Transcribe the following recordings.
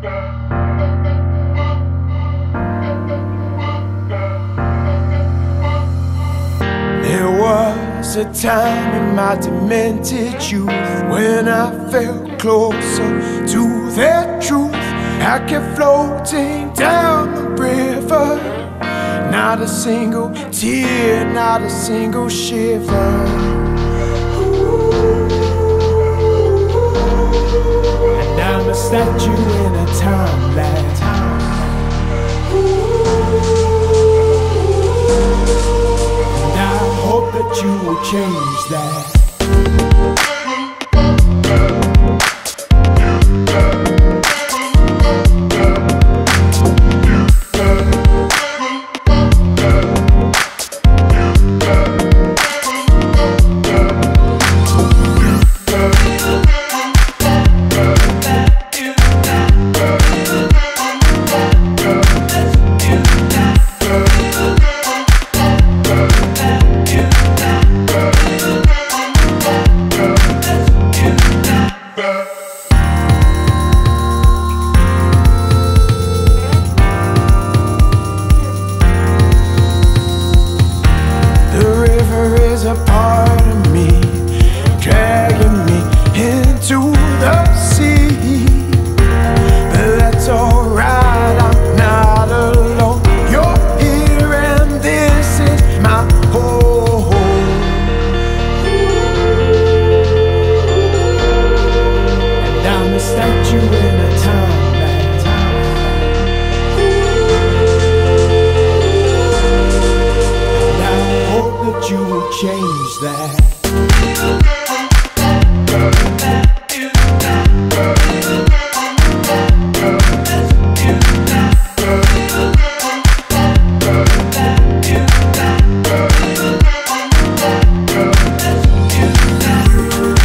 There was a time in my demented youth when I felt closer to that truth. I kept floating down the river, not a single tear, not a single shiver. Statue in a time. And I hope that you will change that. Change that.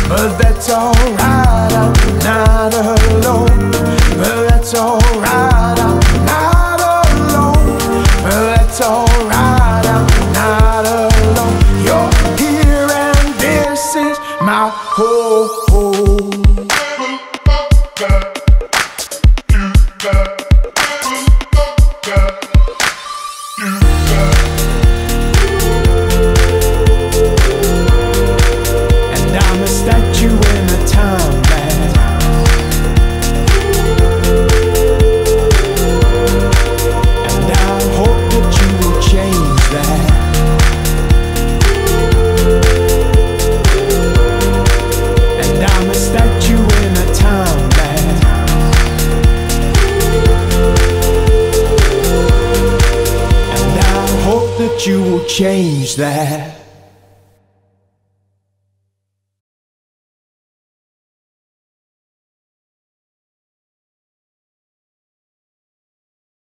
But that's alright, I'm not alone. But that's alright, you will change that.